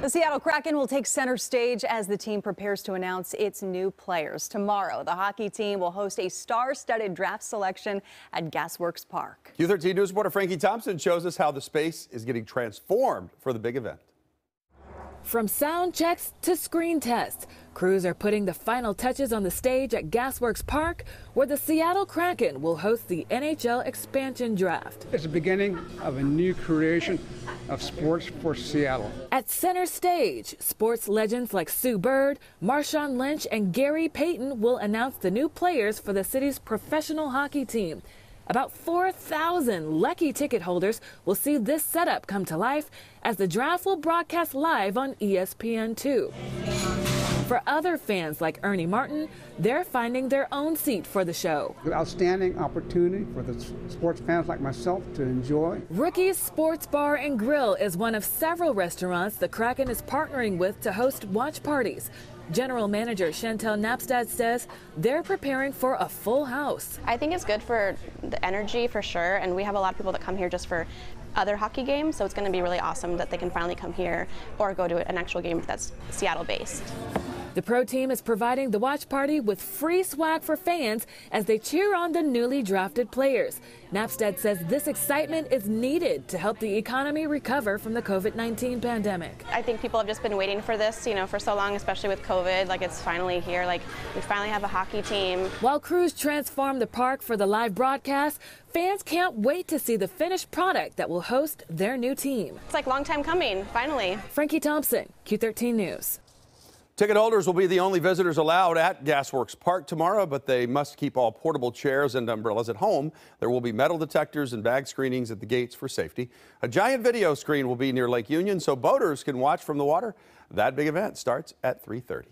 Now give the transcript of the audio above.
The Seattle Kraken will take center stage as the team prepares to announce its new players. Tomorrow, the hockey team will host a star-studded draft selection at Gas Works Park. Q13 News reporter Frankie Thompson shows us how the space is getting transformed for the big event. From sound checks to screen tests, crews are putting the final touches on the stage at Gas Works Park, where the Seattle Kraken will host the NHL expansion draft. It's the beginning of a new creation of sports for Seattle. At center stage, sports legends like Sue Bird, Marshawn Lynch, and Gary Payton will announce the new players for the city's professional hockey team. About 4,000 lucky ticket holders will see this setup come to life as the draft will broadcast live on ESPN2. For other fans like Ernie Martin, they're finding their own seat for the show. An outstanding opportunity for the sports fans like myself to enjoy. Rookies Sports Bar and Grill is one of several restaurants the Kraken is partnering with to host watch parties. General Manager Chantel Napstad says they're preparing for a full house. I think it's good for the energy for sure, and we have a lot of people that come here just for other hockey games, so it's going to be really awesome that they can finally come here or go to an actual game that's Seattle based. The pro team is providing the watch party with free swag for fans as they cheer on the newly drafted players. Napstead says this excitement is needed to help the economy recover from the COVID-19 pandemic. I think people have just been waiting for this, you know, for so long, especially with COVID. Like it's finally here. Like we finally have a hockey team. While crews transform the park for the live broadcast, fans can't wait to see the finished product that will host their new team. It's like long time coming, finally. Frankie Thompson, Q13 News. Ticket holders will be the only visitors allowed at Gas Works Park tomorrow, but they must keep all portable chairs and umbrellas at home. There will be metal detectors and bag screenings at the gates for safety. A giant video screen will be near Lake Union so boaters can watch from the water. That big event starts at 3:30.